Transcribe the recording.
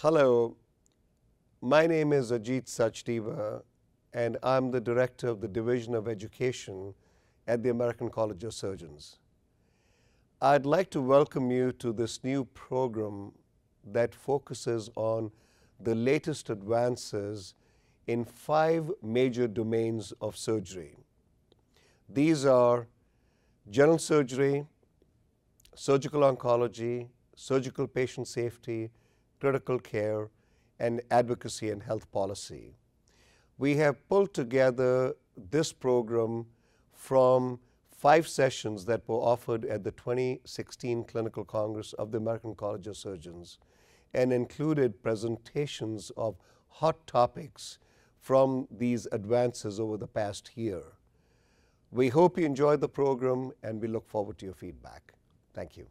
Hello, my name is Ajit Sachdeva, and I'm the director of the Division of Education at the American College of Surgeons. I'd like to welcome you to this new program that focuses on the latest advances in five major domains of surgery. These are general surgery, surgical oncology, surgical patient safety, critical care, and advocacy and health policy. We have pulled together this program from five sessions that were offered at the 2016 Clinical Congress of the American College of Surgeons and included presentations of hot topics from these advances over the past year. We hope you enjoyed the program and we look forward to your feedback. Thank you.